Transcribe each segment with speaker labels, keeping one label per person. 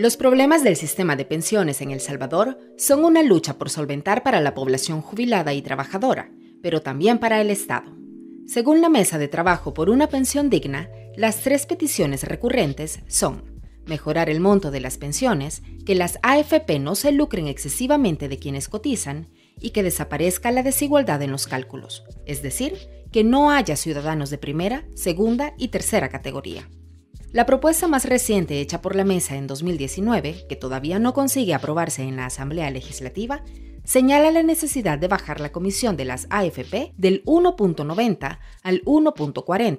Speaker 1: Los problemas del sistema de pensiones en El Salvador son una lucha por solventar para la población jubilada y trabajadora, pero también para el Estado. Según la Mesa de Trabajo por una Pensión Digna, las tres peticiones recurrentes son mejorar el monto de las pensiones, que las AFP no se lucren excesivamente de quienes cotizan y que desaparezca la desigualdad en los cálculos, es decir, que no haya ciudadanos de primera, segunda y tercera categoría. La propuesta más reciente hecha por la mesa en 2019, que todavía no consigue aprobarse en la Asamblea Legislativa, señala la necesidad de bajar la comisión de las AFP del 1.90 al 1.40.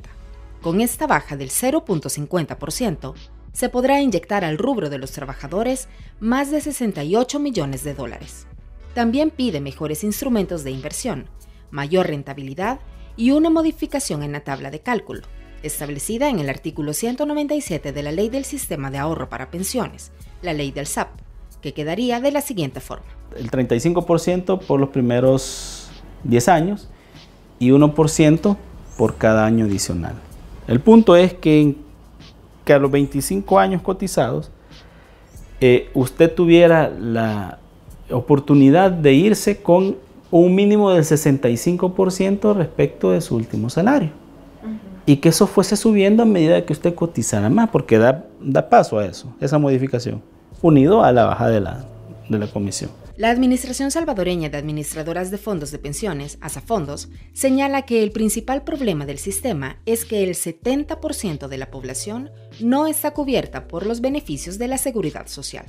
Speaker 1: Con esta baja del 0.50%, se podrá inyectar al rubro de los trabajadores más de 68 millones de dólares. También pide mejores instrumentos de inversión, mayor rentabilidad y una modificación en la tabla de cálculo, establecida en el artículo 197 de la Ley del Sistema de Ahorro para Pensiones, la ley del SAP, que quedaría de la siguiente forma.
Speaker 2: El 35% por los primeros 10 años y 1% por cada año adicional. El punto es que, que a los 25 años cotizados, eh, usted tuviera la oportunidad de irse con un mínimo del 65% respecto de su último salario y que eso fuese subiendo a medida que usted cotizara más, porque da, da paso a eso, esa modificación, unido a la baja de la, de la comisión.
Speaker 1: La Administración Salvadoreña de Administradoras de Fondos de Pensiones, ASAFondos, señala que el principal problema del sistema es que el 70% de la población no está cubierta por los beneficios de la seguridad social,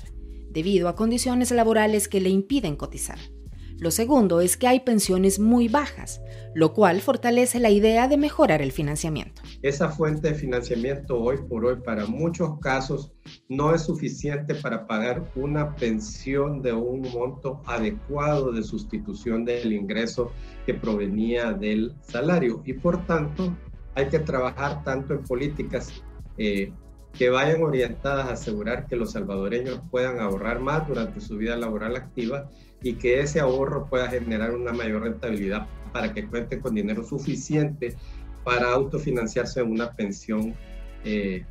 Speaker 1: debido a condiciones laborales que le impiden cotizar. Lo segundo es que hay pensiones muy bajas, lo cual fortalece la idea de mejorar el financiamiento.
Speaker 3: Esa fuente de financiamiento hoy por hoy para muchos casos no es suficiente para pagar una pensión de un monto adecuado de sustitución del ingreso que provenía del salario y por tanto hay que trabajar tanto en políticas eh, que vayan orientadas a asegurar que los salvadoreños puedan ahorrar más durante su vida laboral activa y que ese ahorro pueda generar una mayor rentabilidad para que cuenten con dinero suficiente para autofinanciarse en una pensión eh,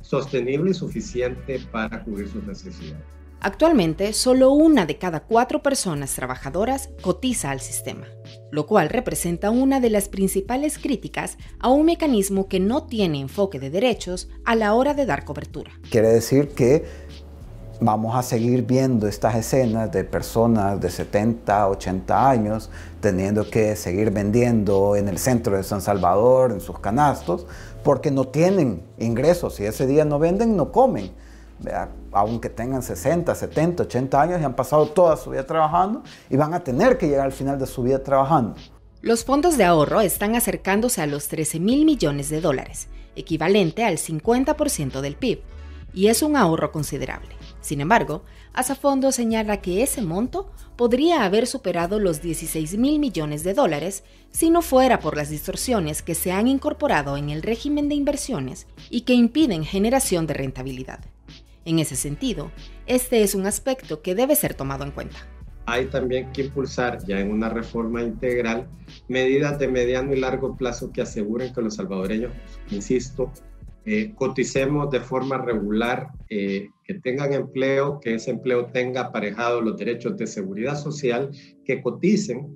Speaker 3: sostenible y suficiente para cubrir sus necesidades.
Speaker 1: Actualmente, solo una de cada cuatro personas trabajadoras cotiza al sistema, lo cual representa una de las principales críticas a un mecanismo que no tiene enfoque de derechos a la hora de dar cobertura.
Speaker 4: Quiere decir que vamos a seguir viendo estas escenas de personas de 70, 80 años teniendo que seguir vendiendo en el centro de San Salvador, en sus canastos, porque no tienen ingresos. y ese día no venden, no comen. Aunque tengan 60, 70, 80 años y han pasado toda su vida trabajando y van a tener que llegar al final de su vida trabajando.
Speaker 1: Los fondos de ahorro están acercándose a los 13 mil millones de dólares, equivalente al 50% del PIB, y es un ahorro considerable. Sin embargo, Asafondo señala que ese monto podría haber superado los 16 mil millones de dólares si no fuera por las distorsiones que se han incorporado en el régimen de inversiones y que impiden generación de rentabilidad. En ese sentido, este es un aspecto que debe ser tomado en cuenta.
Speaker 3: Hay también que impulsar ya en una reforma integral medidas de mediano y largo plazo que aseguren que los salvadoreños, insisto, eh, coticemos de forma regular, eh, que tengan empleo, que ese empleo tenga aparejado los derechos de seguridad social, que coticen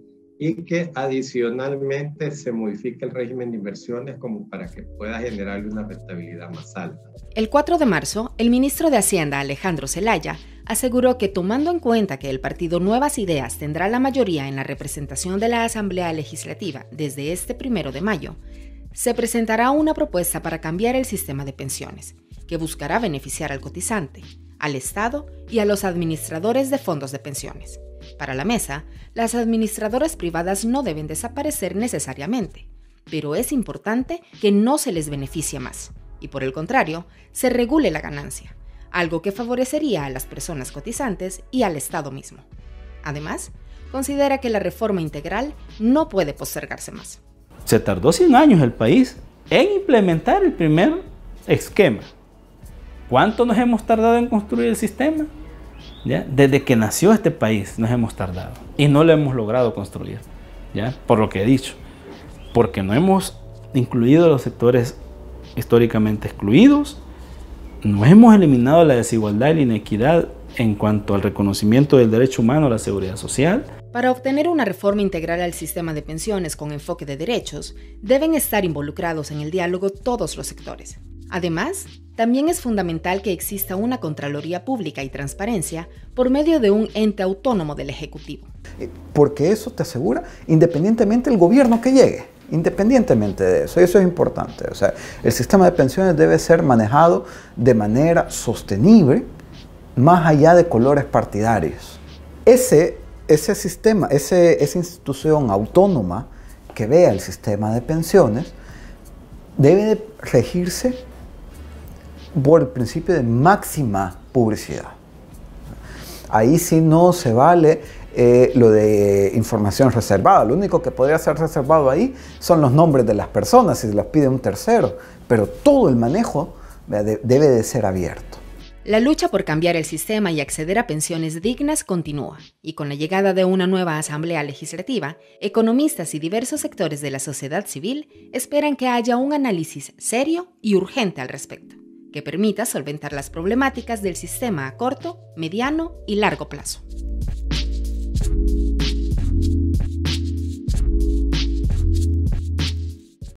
Speaker 3: y que adicionalmente se modifique el régimen de inversiones como para que pueda generarle una rentabilidad más alta.
Speaker 1: El 4 de marzo, el ministro de Hacienda Alejandro Zelaya aseguró que tomando en cuenta que el partido Nuevas Ideas tendrá la mayoría en la representación de la Asamblea Legislativa desde este primero de mayo, se presentará una propuesta para cambiar el sistema de pensiones, que buscará beneficiar al cotizante, al Estado y a los administradores de fondos de pensiones. Para la mesa, las administradoras privadas no deben desaparecer necesariamente, pero es importante que no se les beneficie más, y por el contrario, se regule la ganancia, algo que favorecería a las personas cotizantes y al Estado mismo. Además, considera que la reforma integral no puede postergarse más.
Speaker 2: Se tardó 100 años el país en implementar el primer esquema. ¿Cuánto nos hemos tardado en construir el sistema? ¿Ya? Desde que nació este país nos hemos tardado y no lo hemos logrado construir, ¿ya? por lo que he dicho, porque no hemos incluido los sectores históricamente excluidos, no hemos eliminado la desigualdad y la inequidad en cuanto al reconocimiento del derecho humano a la seguridad social.
Speaker 1: Para obtener una reforma integral al sistema de pensiones con enfoque de derechos, deben estar involucrados en el diálogo todos los sectores. Además, también es fundamental que exista una Contraloría Pública y transparencia por medio de un ente autónomo del Ejecutivo.
Speaker 4: Eh, porque eso te asegura, independientemente del gobierno que llegue, independientemente de eso, eso es importante. O sea, el sistema de pensiones debe ser manejado de manera sostenible, más allá de colores partidarios. Ese, ese sistema, ese, esa institución autónoma que vea el sistema de pensiones, debe regirse por el principio de máxima publicidad. Ahí sí no se vale eh, lo de información reservada. Lo único que podría ser reservado ahí son los nombres de las personas si se los pide un tercero, pero todo el manejo debe de ser abierto.
Speaker 1: La lucha por cambiar el sistema y acceder a pensiones dignas continúa, y con la llegada de una nueva Asamblea Legislativa, economistas y diversos sectores de la sociedad civil esperan que haya un análisis serio y urgente al respecto que permita solventar las problemáticas del sistema a corto, mediano y largo plazo.